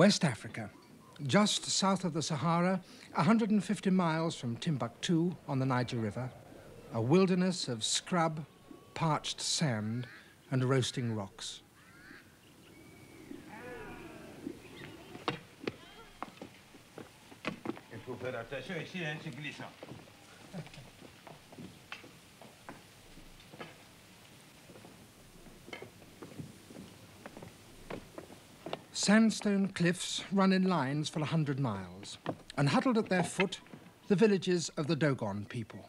West Africa, just south of the Sahara, 150 miles from Timbuktu on the Niger River, a wilderness of scrub, parched sand, and roasting rocks. Sandstone cliffs run in lines for a hundred miles, and huddled at their foot, the villages of the Dogon people.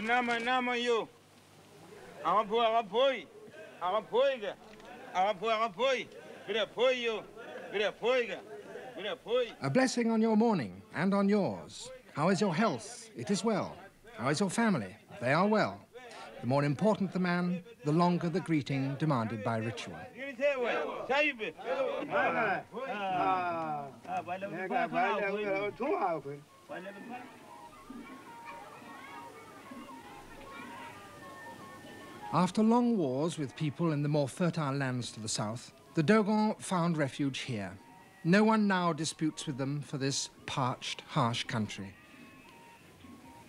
Nama nama yo ke yo bira poi ke bira poi A blessing on your morning and on yours. How is your health? It is well. How is your family? They are well. The more important the man, the longer the greeting demanded by ritual. After long wars with people in the more fertile lands to the south, the Dogon found refuge here. No one now disputes with them for this parched, harsh country.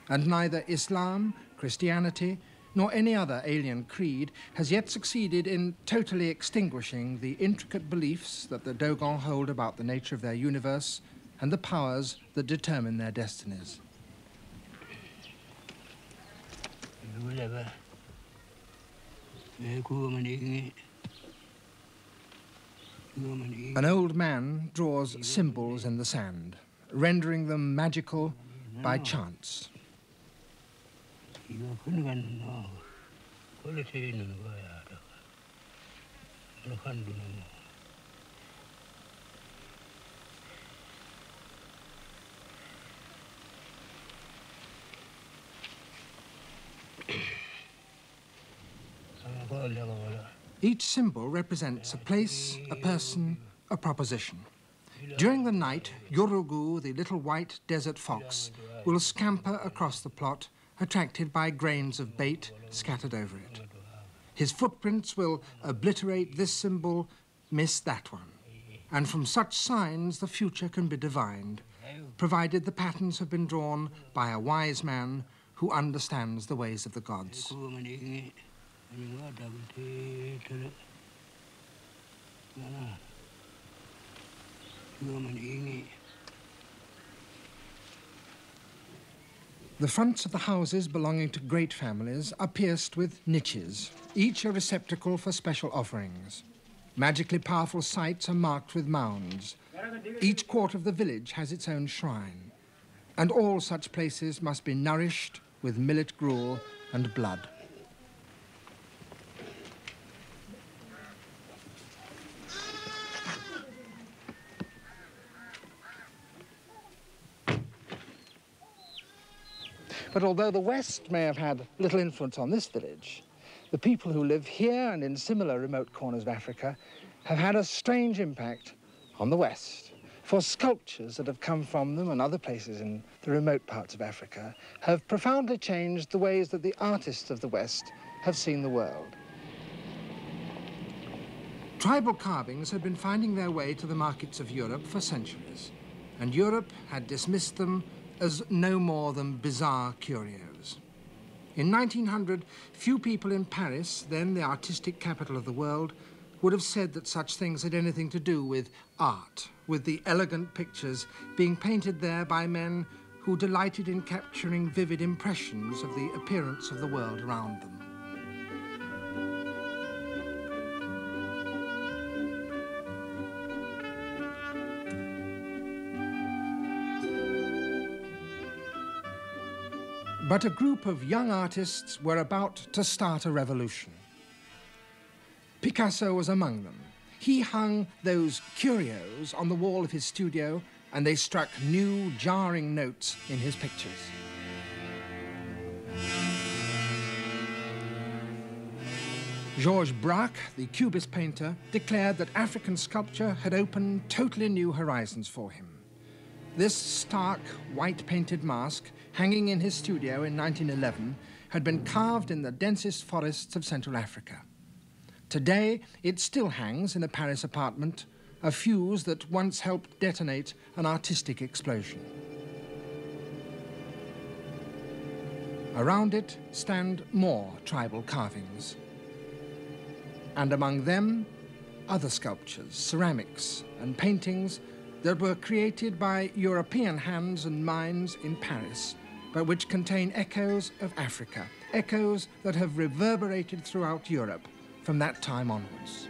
And neither Islam, Christianity, nor any other alien creed has yet succeeded in totally extinguishing the intricate beliefs that the Dogon hold about the nature of their universe and the powers that determine their destinies. An old man draws symbols in the sand, rendering them magical by chance. Each symbol represents a place, a person, a proposition. During the night, Yurugu, the little white desert fox, will scamper across the plot, attracted by grains of bait scattered over it. His footprints will obliterate this symbol, miss that one. And from such signs, the future can be divined, provided the patterns have been drawn by a wise man who understands the ways of the gods. The fronts of the houses belonging to great families are pierced with niches, each a receptacle for special offerings. Magically powerful sites are marked with mounds. Each quarter of the village has its own shrine, and all such places must be nourished with millet gruel and blood. But although the West may have had little influence on this village, the people who live here and in similar remote corners of Africa have had a strange impact on the West. For sculptures that have come from them and other places in the remote parts of Africa have profoundly changed the ways that the artists of the West have seen the world. Tribal carvings had been finding their way to the markets of Europe for centuries, and Europe had dismissed them as no more than bizarre curios. In 1900, few people in Paris, then the artistic capital of the world, would have said that such things had anything to do with art, with the elegant pictures being painted there by men who delighted in capturing vivid impressions of the appearance of the world around them. But a group of young artists were about to start a revolution. Picasso was among them. He hung those curios on the wall of his studio and they struck new, jarring notes in his pictures. Georges Braque, the Cubist painter, declared that African sculpture had opened totally new horizons for him. This stark, white-painted mask, hanging in his studio in 1911, had been carved in the densest forests of Central Africa. Today, it still hangs in a Paris apartment, a fuse that once helped detonate an artistic explosion. Around it stand more tribal carvings. And among them, other sculptures, ceramics, and paintings that were created by European hands and minds in Paris, but which contain echoes of Africa, echoes that have reverberated throughout Europe from that time onwards.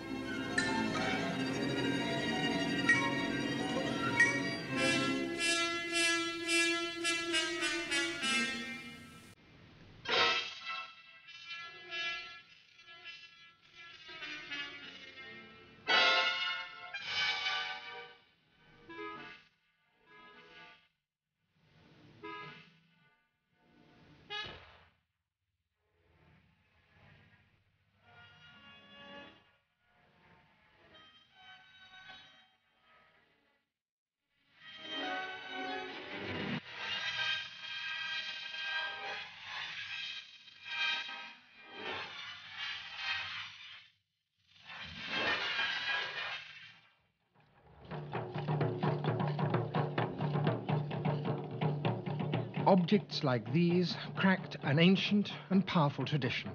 Objects like these cracked an ancient and powerful tradition.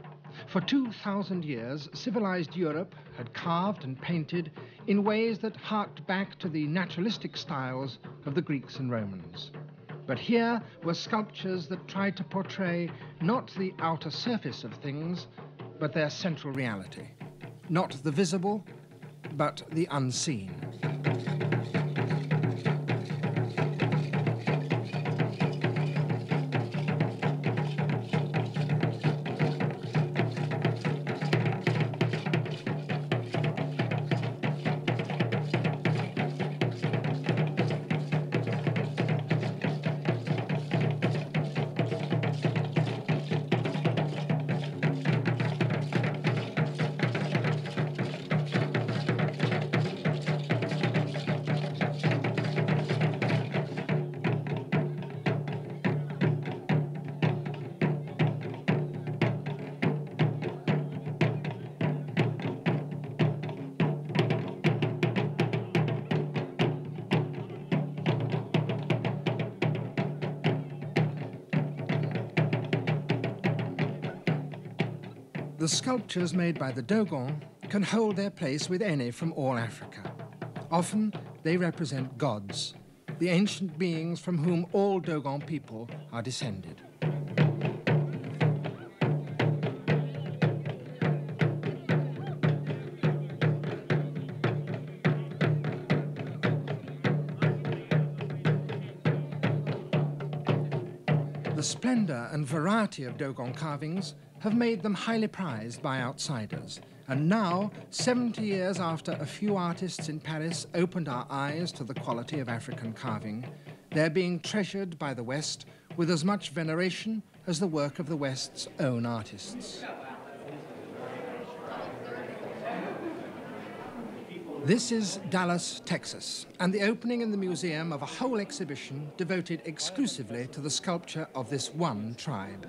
For 2,000 years, civilized Europe had carved and painted in ways that harked back to the naturalistic styles of the Greeks and Romans. But here were sculptures that tried to portray not the outer surface of things, but their central reality. Not the visible, but the unseen. Sculptures made by the Dogon can hold their place with any from all Africa. Often they represent gods, the ancient beings from whom all Dogon people are descended. Variety of Dogon carvings have made them highly prized by outsiders. And now, 70 years after a few artists in Paris opened our eyes to the quality of African carving, they're being treasured by the West with as much veneration as the work of the West's own artists. This is Dallas, Texas, and the opening in the museum of a whole exhibition devoted exclusively to the sculpture of this one tribe.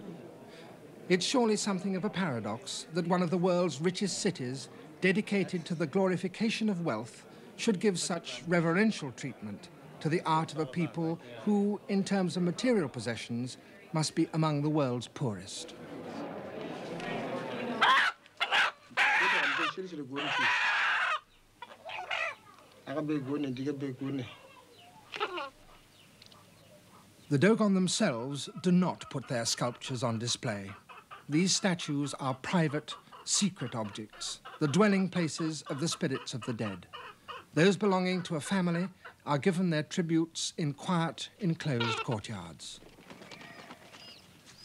It's surely something of a paradox that one of the world's richest cities, dedicated to the glorification of wealth, should give such reverential treatment to the art of a people who, in terms of material possessions, must be among the world's poorest. The Dogon themselves do not put their sculptures on display. These statues are private, secret objects, the dwelling places of the spirits of the dead. Those belonging to a family are given their tributes in quiet, enclosed courtyards.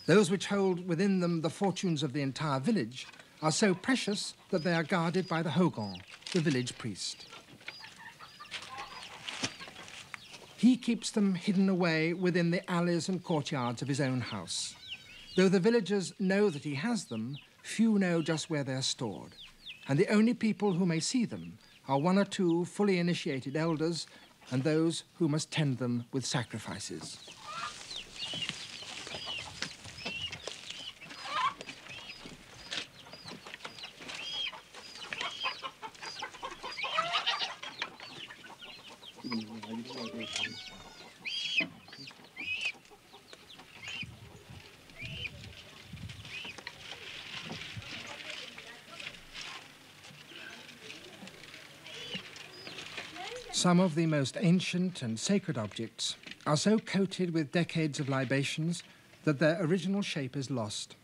Those which hold within them the fortunes of the entire village are so precious that they are guarded by the Hogon, the village priest. He keeps them hidden away within the alleys and courtyards of his own house. Though the villagers know that he has them, few know just where they're stored. And the only people who may see them are one or two fully initiated elders and those who must tend them with sacrifices. Some of the most ancient and sacred objects are so coated with decades of libations that their original shape is lost.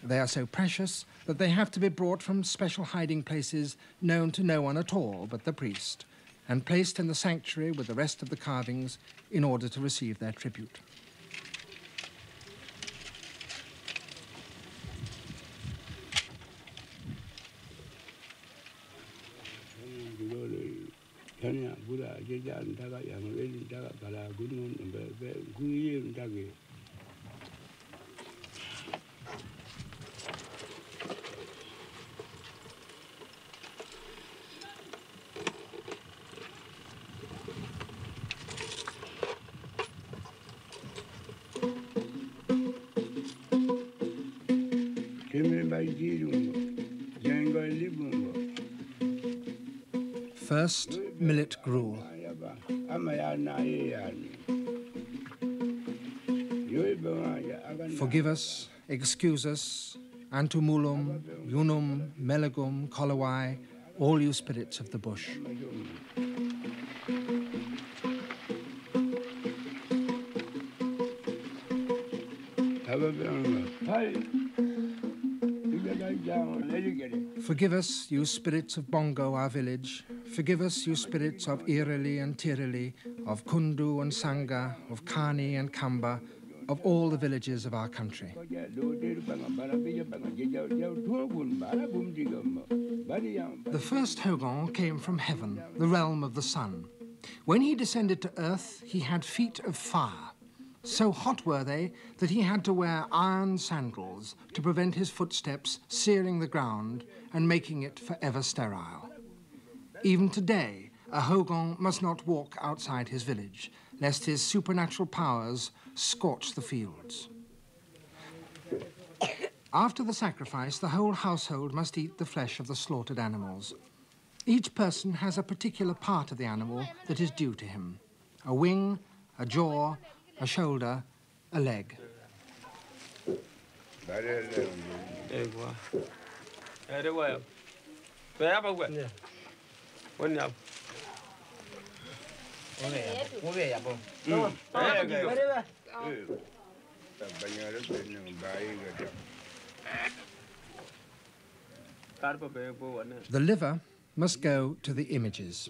They are so precious that they have to be brought from special hiding places known to no one at all but the priest, and placed in the sanctuary with the rest of the carvings in order to receive their tribute. First, millet gruel. Forgive us, excuse us, Antumulum, Yunum, Melegum, Kolawai, all you spirits of the bush. Forgive us, you spirits of Bongo, our village. Forgive us, you spirits of Irili and Tirili, of Kundu and Sanga, of Kani and Kamba, of all the villages of our country. The first Hogon came from heaven, the realm of the sun. When he descended to earth, he had feet of fire. So hot were they that he had to wear iron sandals to prevent his footsteps searing the ground and making it forever sterile. Even today, a Hogon must not walk outside his village, lest his supernatural powers scorch the fields. After the sacrifice, the whole household must eat the flesh of the slaughtered animals. Each person has a particular part of the animal that is due to him a wing, a jaw, a shoulder, a leg. The liver must go to the images.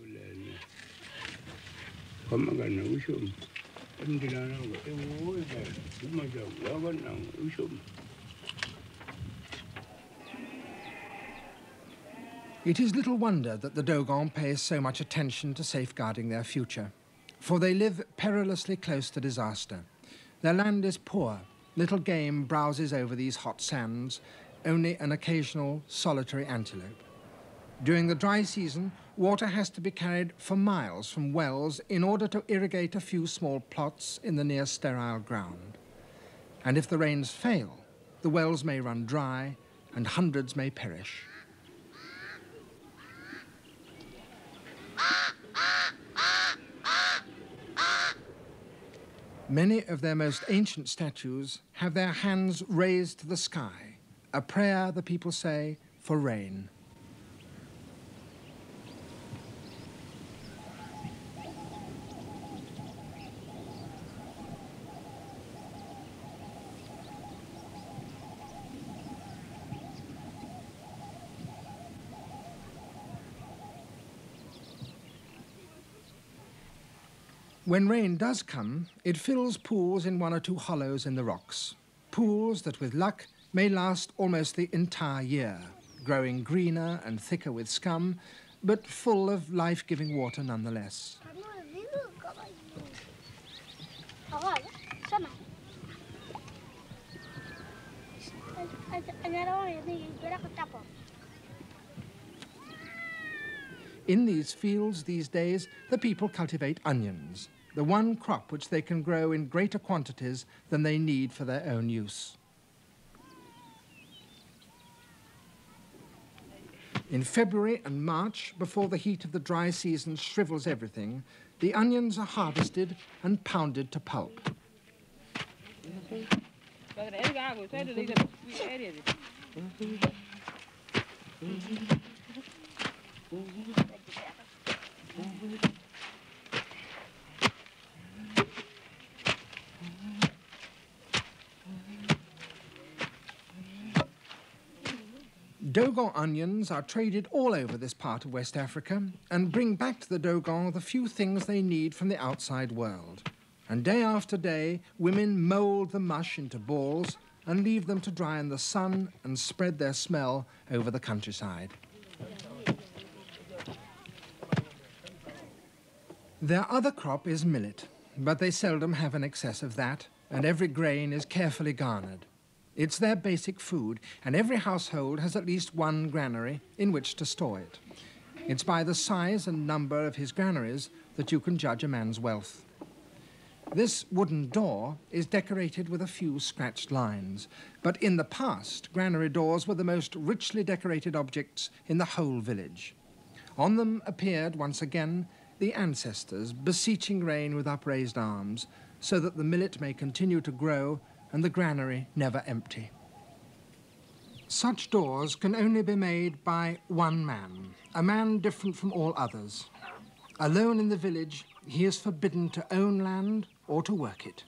It is little wonder that the Dogon pay so much attention to safeguarding their future, for they live perilously close to disaster. Their land is poor, little game browses over these hot sands, only an occasional solitary antelope. During the dry season, water has to be carried for miles from wells in order to irrigate a few small plots in the near sterile ground. And if the rains fail, the wells may run dry and hundreds may perish. Many of their most ancient statues have their hands raised to the sky, a prayer, the people say, for rain. When rain does come, it fills pools in one or two hollows in the rocks. Pools that, with luck, may last almost the entire year, growing greener and thicker with scum, but full of life-giving water nonetheless. In these fields these days, the people cultivate onions, the one crop which they can grow in greater quantities than they need for their own use. In February and March, before the heat of the dry season shrivels everything, the onions are harvested and pounded to pulp. Dogon onions are traded all over this part of West Africa and bring back to the Dogon the few things they need from the outside world. And day after day, women mould the mush into balls and leave them to dry in the sun and spread their smell over the countryside. Their other crop is millet, but they seldom have an excess of that, and every grain is carefully garnered. It's their basic food, and every household has at least one granary in which to store it. It's by the size and number of his granaries that you can judge a man's wealth. This wooden door is decorated with a few scratched lines, but in the past, granary doors were the most richly decorated objects in the whole village. On them appeared once again the ancestors beseeching rain with upraised arms, so that the millet may continue to grow and the granary never empty. Such doors can only be made by one man, a man different from all others. Alone in the village, he is forbidden to own land or to work it.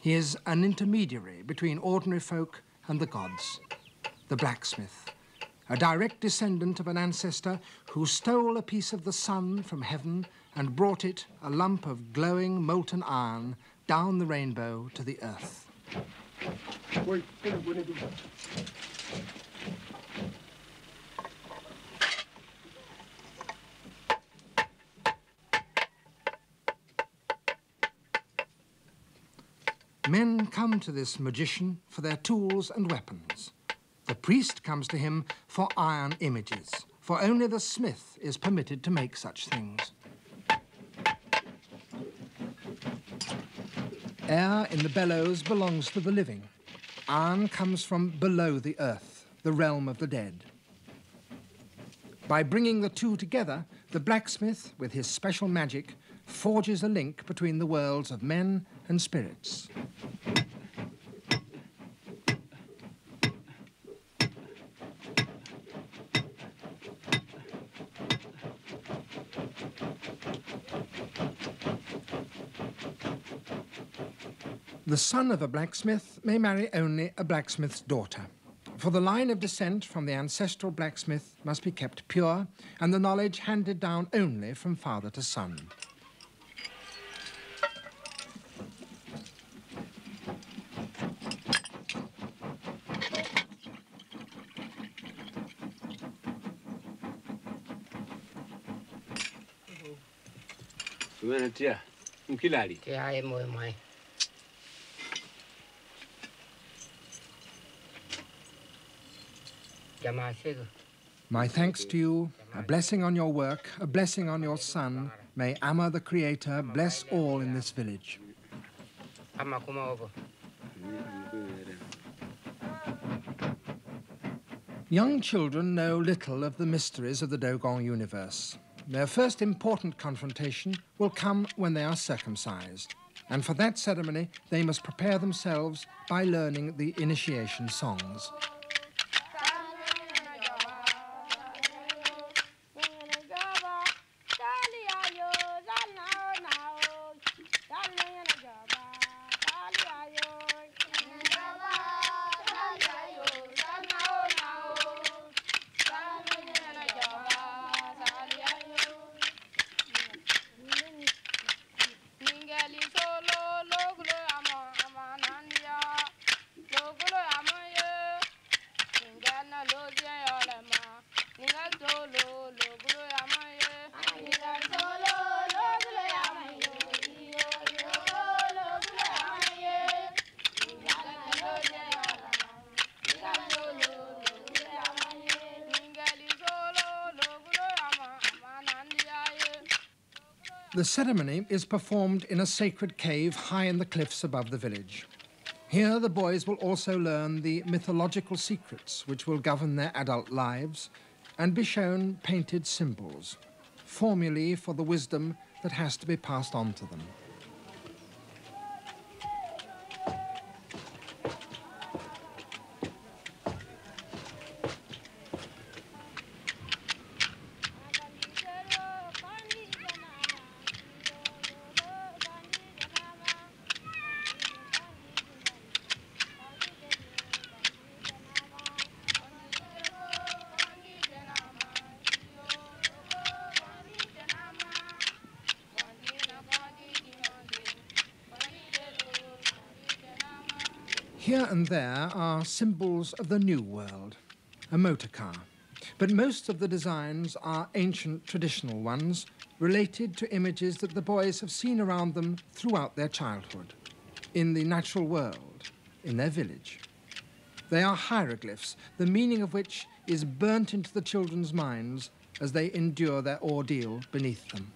He is an intermediary between ordinary folk and the gods, the blacksmith, a direct descendant of an ancestor who stole a piece of the sun from heaven and brought it, a lump of glowing molten iron, down the rainbow to the earth. Men come to this magician for their tools and weapons. The priest comes to him for iron images, for only the smith is permitted to make such things. Air in the bellows belongs to the living. Iron comes from below the earth, the realm of the dead. By bringing the two together, the blacksmith, with his special magic, forges a link between the worlds of men and spirits. The son of a blacksmith may marry only a blacksmith's daughter. For the line of descent from the ancestral blacksmith must be kept pure, and the knowledge handed down only from father to son. Sumana tia, mkilali. Ke ai moi mai. My thanks to you, a blessing on your work, a blessing on your son. May Amma the Creator bless all in this village. Young children know little of the mysteries of the Dogon universe. Their first important confrontation will come when they are circumcised, and for that ceremony they must prepare themselves by learning the initiation songs. The ceremony is performed in a sacred cave high in the cliffs above the village. Here, the boys will also learn the mythological secrets which will govern their adult lives and be shown painted symbols, formulae for the wisdom that has to be passed on to them. Here and there are symbols of the new world, a motor car. But most of the designs are ancient traditional ones related to images that the boys have seen around them throughout their childhood, in the natural world, in their village. They are hieroglyphs, the meaning of which is burnt into the children's minds as they endure their ordeal beneath them.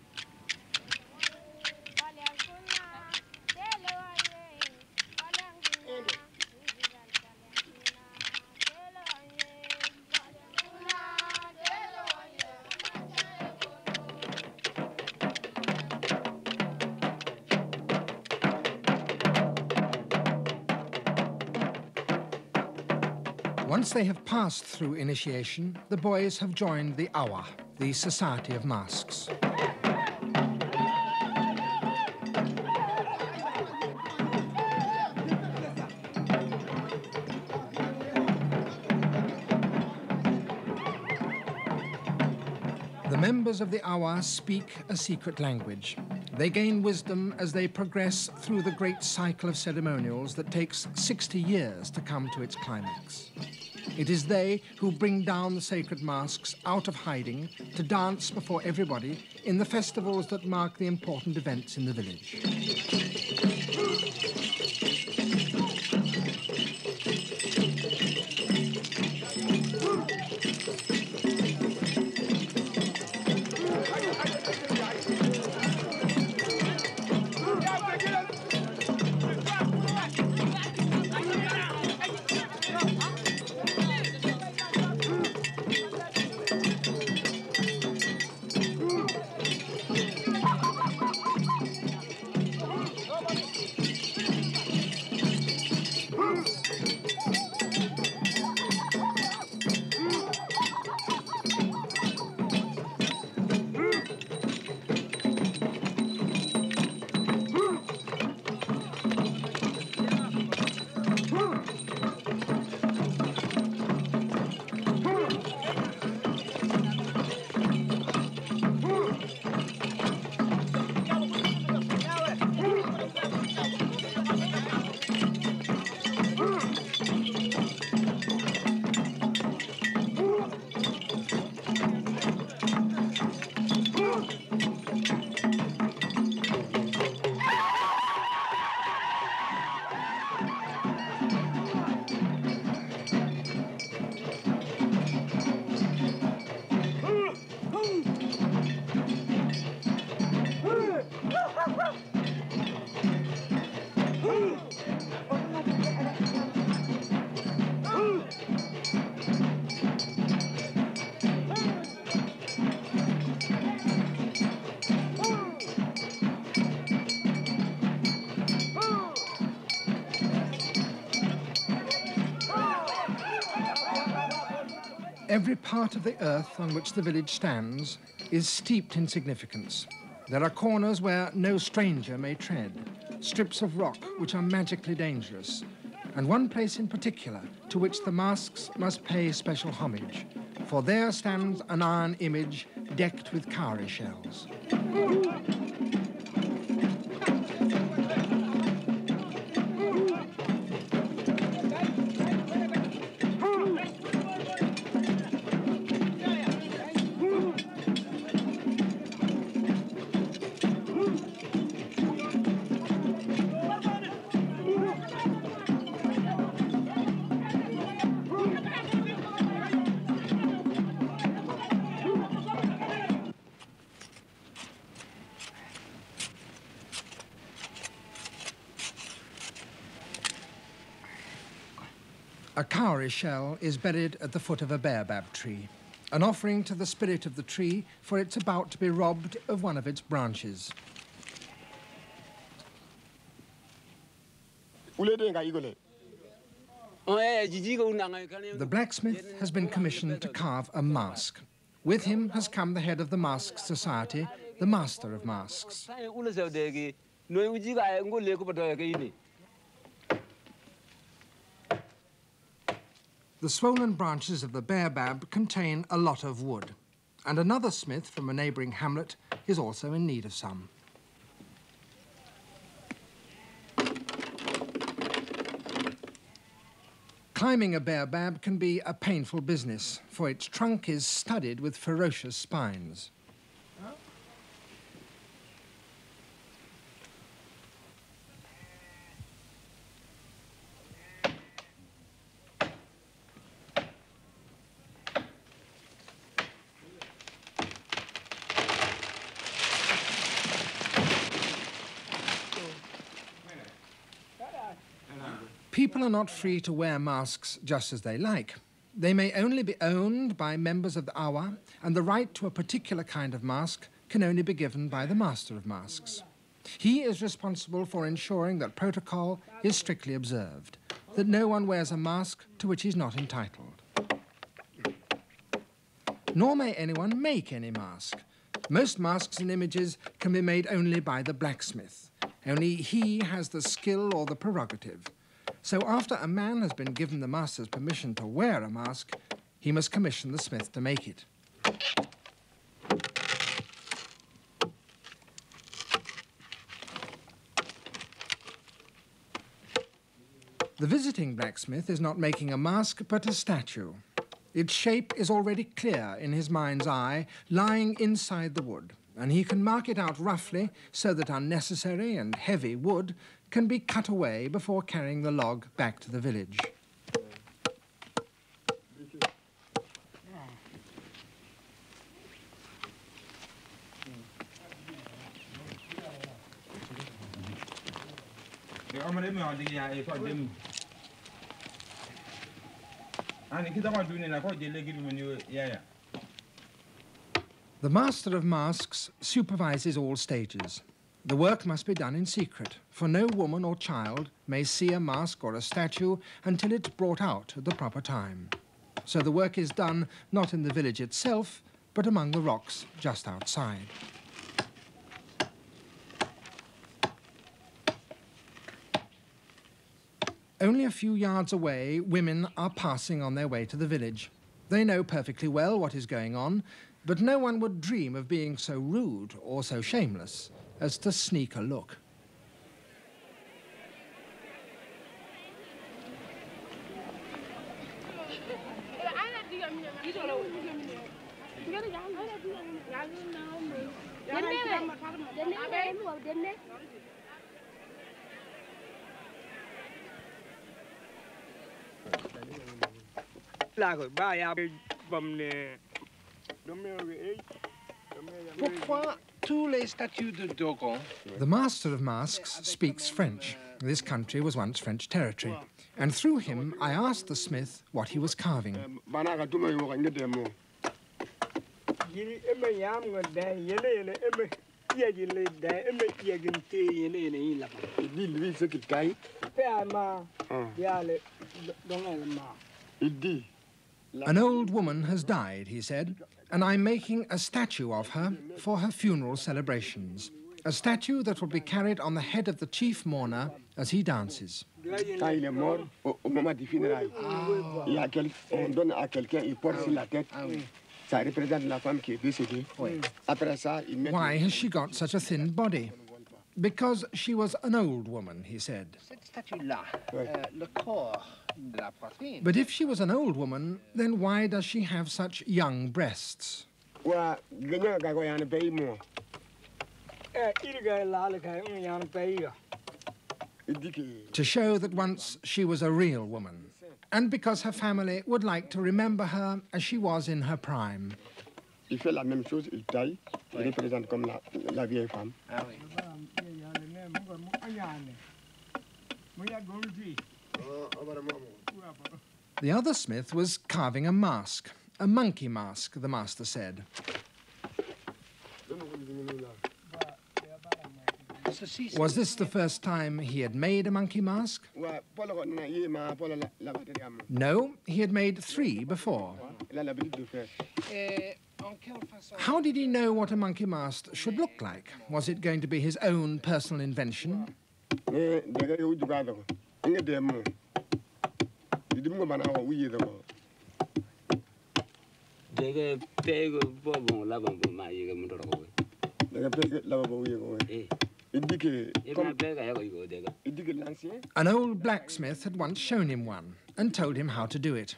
They have passed through initiation, the boys have joined the Awa, the Society of Masks. The members of the Awa speak a secret language. They gain wisdom as they progress through the great cycle of ceremonials that takes 60 years to come to its climax. It is they who bring down the sacred masks out of hiding to dance before everybody in the festivals that mark the important events in the village. Every part of the earth on which the village stands is steeped in significance. There are corners where no stranger may tread, strips of rock which are magically dangerous, and one place in particular to which the masks must pay special homage, for there stands an iron image decked with cowrie shells. A shell is buried at the foot of a baobab tree, an offering to the spirit of the tree, for it's about to be robbed of one of its branches. The blacksmith has been commissioned to carve a mask. With him has come the head of the Mask Society, the master of masks. The swollen branches of the baobab contain a lot of wood, and another smith from a neighbouring hamlet is also in need of some. Climbing a baobab can be a painful business, for its trunk is studded with ferocious spines. People are not free to wear masks just as they like. They may only be owned by members of the Awa, and the right to a particular kind of mask can only be given by the Master of Masks. He is responsible for ensuring that protocol is strictly observed, that no one wears a mask to which he's not entitled. Nor may anyone make any mask. Most masks and images can be made only by the blacksmith. Only he has the skill or the prerogative. So after a man has been given the master's permission to wear a mask, he must commission the smith to make it. The visiting blacksmith is not making a mask, but a statue. Its shape is already clear in his mind's eye, lying inside the wood, and he can mark it out roughly so that unnecessary and heavy wood can be cut away before carrying the log back to the village. The Master of Masks supervises all stages. The work must be done in secret, for no woman or child may see a mask or a statue until it's brought out at the proper time. So the work is done not in the village itself, but among the rocks just outside. Only a few yards away, women are passing on their way to the village. They know perfectly well what is going on, but no one would dream of being so rude or so shameless as to sneak a look. Pourquoi tous les statues de Dogon The Master of Masks speaks French. This country was once French territory. And through him, I asked the smith what he was carving. An old woman has died, he said, and I'm making a statue of her for her funeral celebrations. A statue that will be carried on the head of the chief mourner as he dances. Ah. Quand il est mort, au, au moment du funérail, il y a quel- on donne à quelqu'un, il porte sur la tête. Ah, ça représente la femme qui est décédée. Après ça, il met. Why has she got such a thin body? Because she was an old woman, he said. Cette statue-là, euh, le corps de la poitrine, But if she was an old woman, then why does she have such young breasts? Wa ganyan ga ko yana bai mo. Il dit que To show that once she was a real woman. And because her family would like to remember her as she was in her prime. il fait la même chose, il taille, il représente comme la, la vieille femme. ah oui. The other smith was carving a mask, a monkey mask, the master said. Was this the first time he had made a monkey mask? No, he had made three before. How did he know what a monkey mask should look like? Was it going to be his own personal invention? De ga yu duga da ko nge de mo di ko bana ko wi de ko dege pego bo bon la bon ma yega mun doro ko de ga pe la ba wi ko eh. Idike ma comme pega ko yo dega idike l'ancien An old blacksmith had once shown him one and told him how to do it.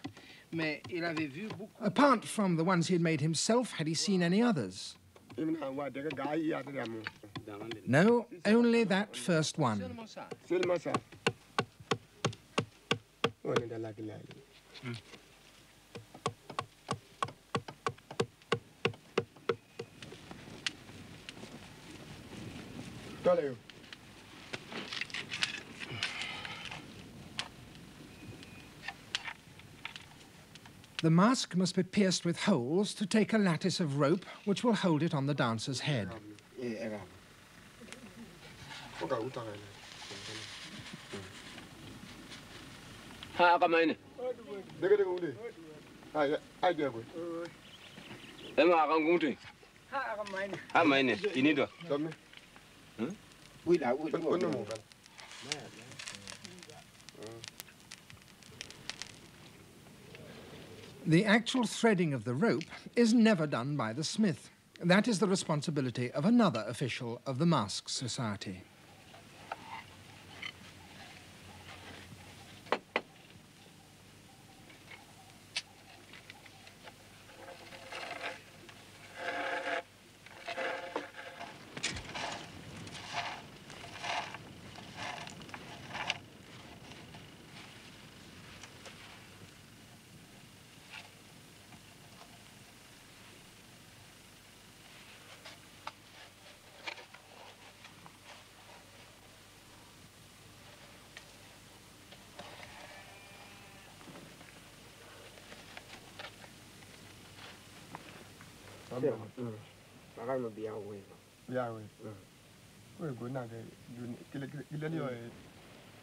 Mais il avait vu beaucoup. Apart from the ones he had made himself, had he seen any others? imna wa de ga ga ya de am damande No, only that first one. Seulement ça. seulement ça on est dans la glace Dale yo. The mask must be pierced with holes to take a lattice of rope which will hold it on the dancer's head. Ha ka Dege dege ule. Ai ai de ko. ma ka ha mai ne ini do Dame. Oui, là, oui. On on mo. The actual threading of the rope is never done by the smith. That is the responsibility of another official of the Mask Society. Maga mo biya we. Biya we. We go na de kile kile ni o.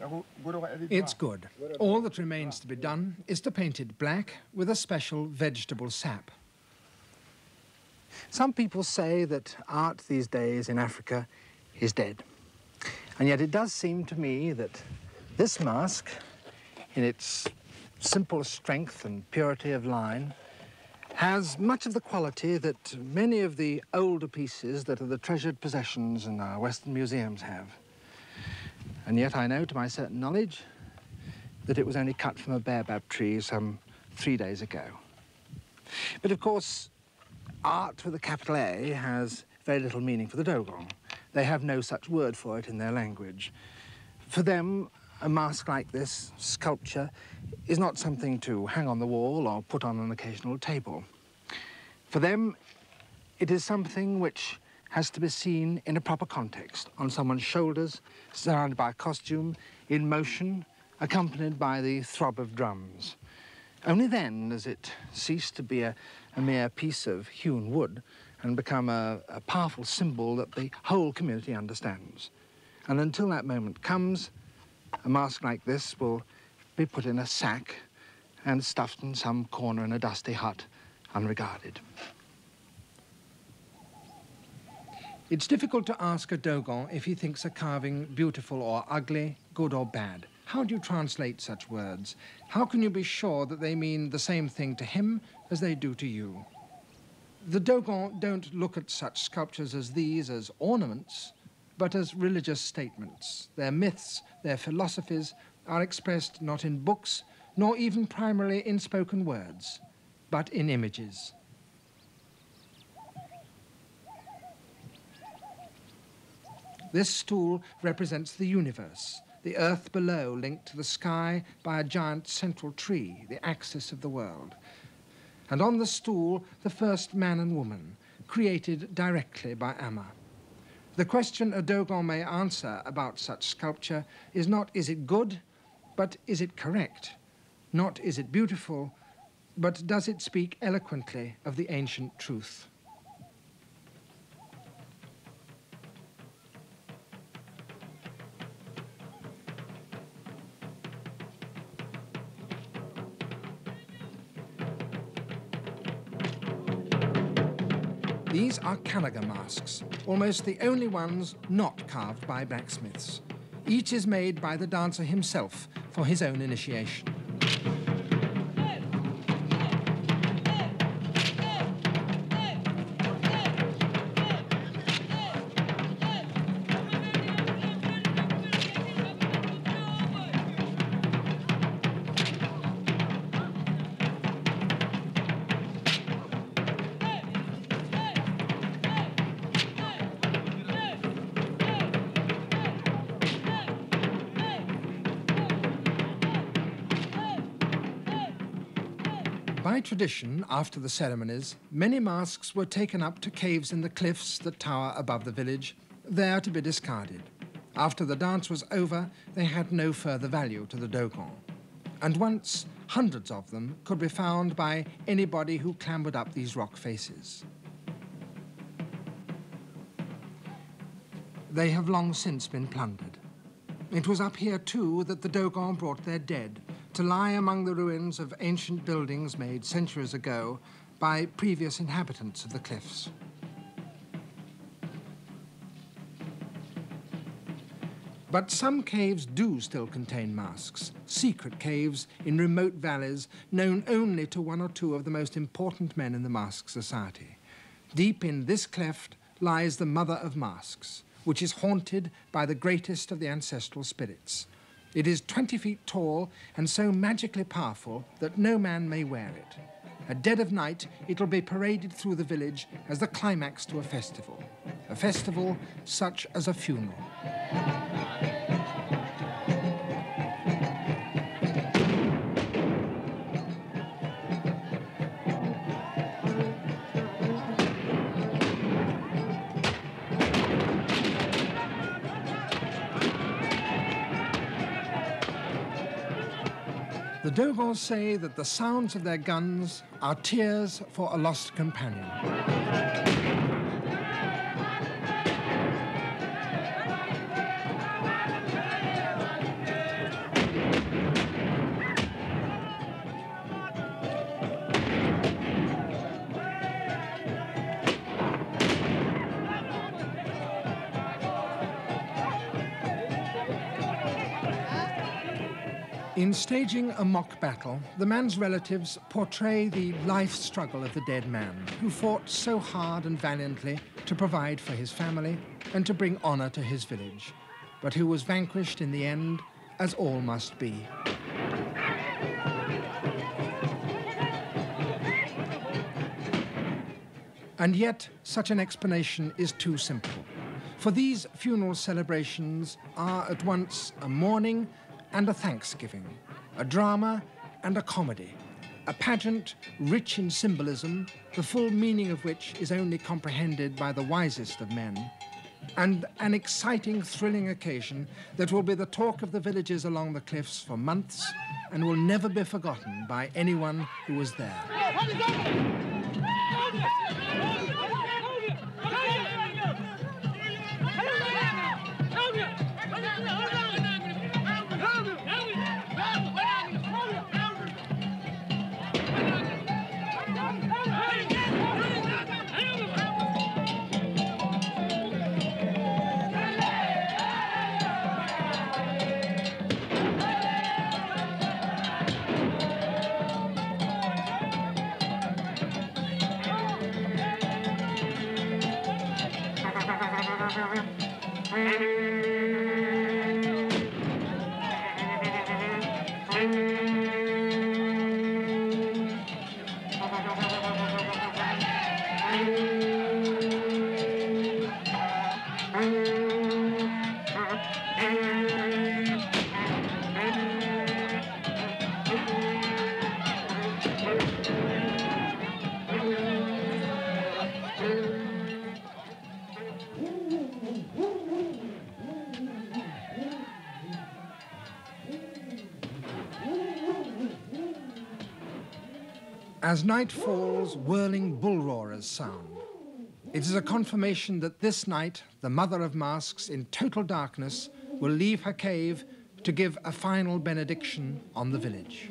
Ako goro ka edit. It's good. All that remains to be done is to paint it black with a special vegetable sap. Some people say that art these days in Africa is dead. And yet it does seem to me that this mask, in its simple strength and purity of line, has much of the quality that many of the older pieces that are the treasured possessions in our Western museums have. And yet I know to my certain knowledge that it was only cut from a baobab tree some three days ago. But of course, art with a capital A has very little meaning for the Dogon. They have no such word for it in their language. For them, a mask like this, sculpture, is not something to hang on the wall or put on an occasional table. For them, it is something which has to be seen in a proper context, on someone's shoulders, surrounded by a costume, in motion, accompanied by the throb of drums. Only then does it cease to be a, a mere piece of hewn wood and become a, a powerful symbol that the whole community understands. And until that moment comes, a mask like this will be put in a sack and stuffed in some corner in a dusty hut, unregarded. It's difficult to ask a Dogon if he thinks a carving beautiful or ugly, good or bad. How do you translate such words? How can you be sure that they mean the same thing to him as they do to you? The Dogon don't look at such sculptures as these as ornaments, but as religious statements. Their myths, their philosophies are expressed not in books, nor even primarily in spoken words, but in images. This stool represents the universe, the earth below linked to the sky by a giant central tree, the axis of the world. And on the stool, the first man and woman, created directly by Amma. The question a Dogon may answer about such sculpture is not is it good, but is it correct? Not is it beautiful, but does it speak eloquently of the ancient truth? Kanaga masks, almost the only ones not carved by blacksmiths. Each is made by the dancer himself for his own initiation. Tradition, after the ceremonies, many masks were taken up to caves in the cliffs that tower above the village, there to be discarded. After the dance was over, they had no further value to the Dogon. And once, hundreds of them could be found by anybody who clambered up these rock faces. They have long since been plundered. It was up here, too, that the Dogon brought their dead, to lie among the ruins of ancient buildings made centuries ago by previous inhabitants of the cliffs. But some caves do still contain masks, secret caves in remote valleys known only to one or two of the most important men in the mask society. Deep in this cleft lies the mother of masks, which is haunted by the greatest of the ancestral spirits. It is 20 feet tall and so magically powerful that no man may wear it. At dead of night, it'll be paraded through the village as the climax to a festival. A festival such as a funeral. The say that the sounds of their guns are tears for a lost companion. In staging a mock battle, the man's relatives portray the life struggle of the dead man, who fought so hard and valiantly to provide for his family and to bring honor to his village, but who was vanquished in the end, as all must be. And yet, such an explanation is too simple. For these funeral celebrations are at once a mourning and a thanksgiving, a drama and a comedy, a pageant rich in symbolism, the full meaning of which is only comprehended by the wisest of men, and an exciting, thrilling occasion that will be the talk of the villages along the cliffs for months and will never be forgotten by anyone who was there. As night falls, whirling bull roarers sound. It is a confirmation that this night, the Mother of Masks, in total darkness, will leave her cave to give a final benediction on the village.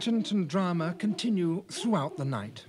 Pageant and drama continue throughout the night.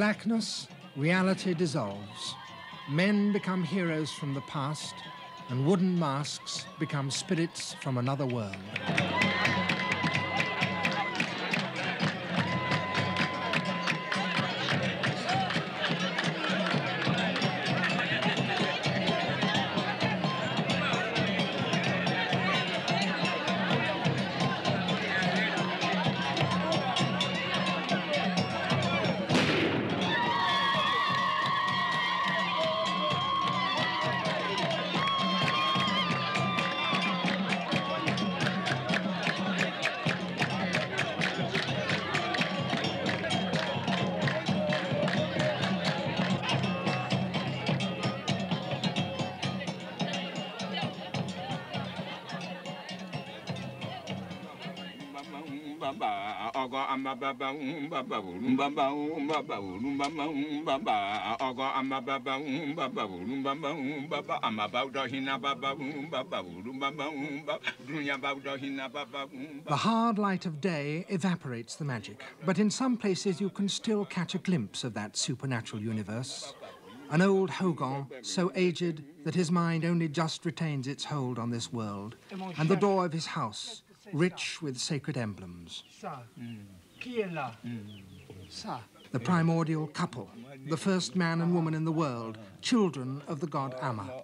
Blackness, reality dissolves. Men become heroes from the past, and wooden masks become spirits from another world. The hard light of day evaporates the magic, but in some places you can still catch a glimpse of that supernatural universe. An old Hogon, so aged that his mind only just retains its hold on this world, and the door of his house, rich with sacred emblems. Ça. The primordial couple, the first man and woman in the world, children of the god Amma.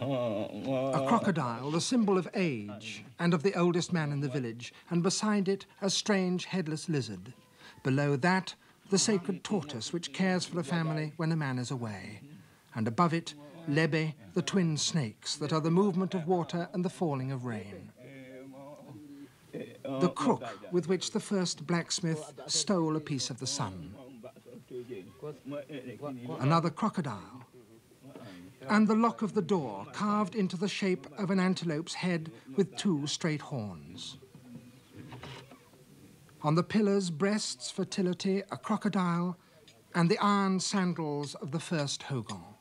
A crocodile, the symbol of age and of the oldest man in the village, and beside it, a strange headless lizard. Below that, the sacred tortoise which cares for the family when a man is away. And above it, Lebe, the twin snakes that are the movement of water and the falling of rain. The uh, crook with which the first blacksmith stole a piece of the sun. Another crocodile. And the lock of the door carved into the shape of an antelope's head with two straight horns. On the pillars, breasts, fertility, a crocodile, and the iron sandals of the first Hogon.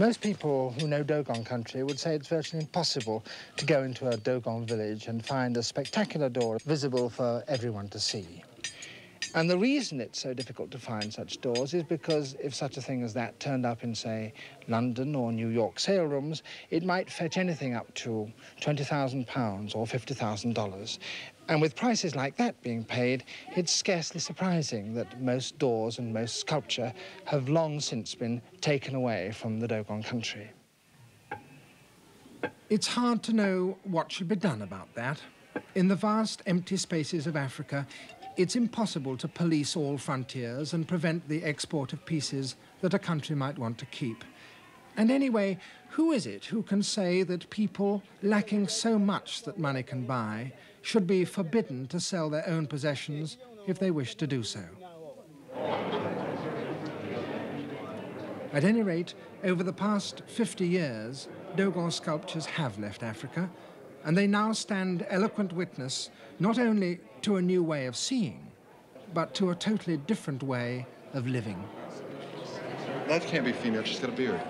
Most people who know Dogon country would say it's virtually impossible to go into a Dogon village and find a spectacular door visible for everyone to see. And the reason it's so difficult to find such doors is because if such a thing as that turned up in, say, London or New York sale rooms, it might fetch anything up to £20,000 or $50,000. And with prices like that being paid, it's scarcely surprising that most doors and most sculpture have long since been taken away from the Dogon country. It's hard to know what should be done about that. In the vast empty spaces of Africa, it's impossible to police all frontiers and prevent the export of pieces that a country might want to keep. And anyway, who is it who can say that people lacking so much that money can buy should be forbidden to sell their own possessions if they wish to do so? At any rate, over the past 50 years, Dogon sculptures have left Africa, and they now stand eloquent witness not only to a new way of seeing, but to a totally different way of living. That can't be female. She's got a beard.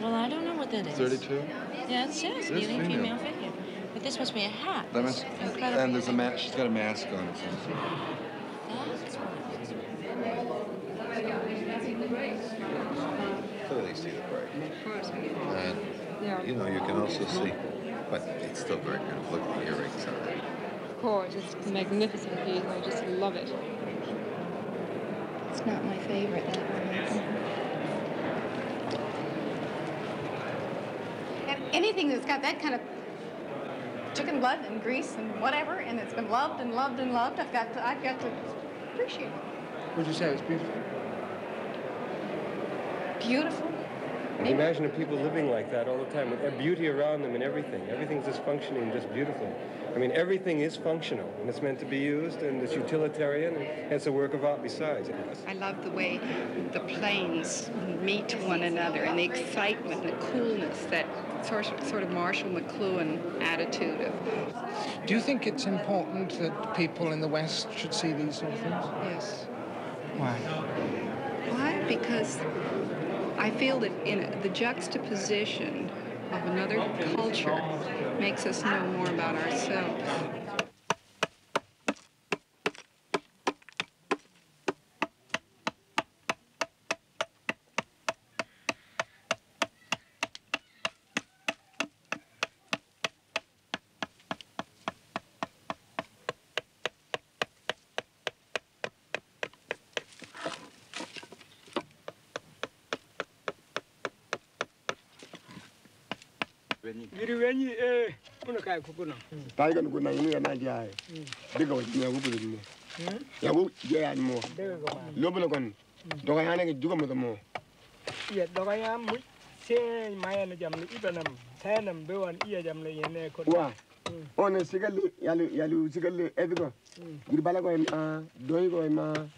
Well, I don't know what that is. 32? Yeah, it says It is kneeling female. female figure. But this must be a hat. That must, Incredible. and there's a mask. She's got a mask on. It says. That's Clearly see the break. Of course. And, you know, you can also see, but it's still very good. Look at the earrings on it. Of course, it's a magnificent piece. I just love it. It's not my favorite, that one. And anything that's got that kind of chicken blood and grease and whatever, and it's been loved and loved and loved, I've got to, I've got to appreciate it. Would you say it's beautiful? Beautiful. Imagine if people living like that all the time with beauty around them and everything. Everything's just functioning just beautiful. I mean, everything is functional and it's meant to be used and it's utilitarian and it's a work of art besides. I love the way the planes meet one another and the excitement, the coolness, that sort of, sort of Marshall McLuhan attitude of, Do you think it's important that people in the West should see these sort of things? yes. Why? Why? Because I feel that in the juxtaposition of another culture makes us know more about ourselves. Giri wenyi eh una kai kukuna. ta ga nugu na yinu ya ja ai diga wa ya gu bulu ya gu je ya mo lo bulu kon to ga yana ga juga mo mo ya doga ya mu sai maya na jamle ibanam sayanam bewan iya jamle yene ko. wa? On sigal yalu yalu sigal e ko gir bala ko ma do ko ma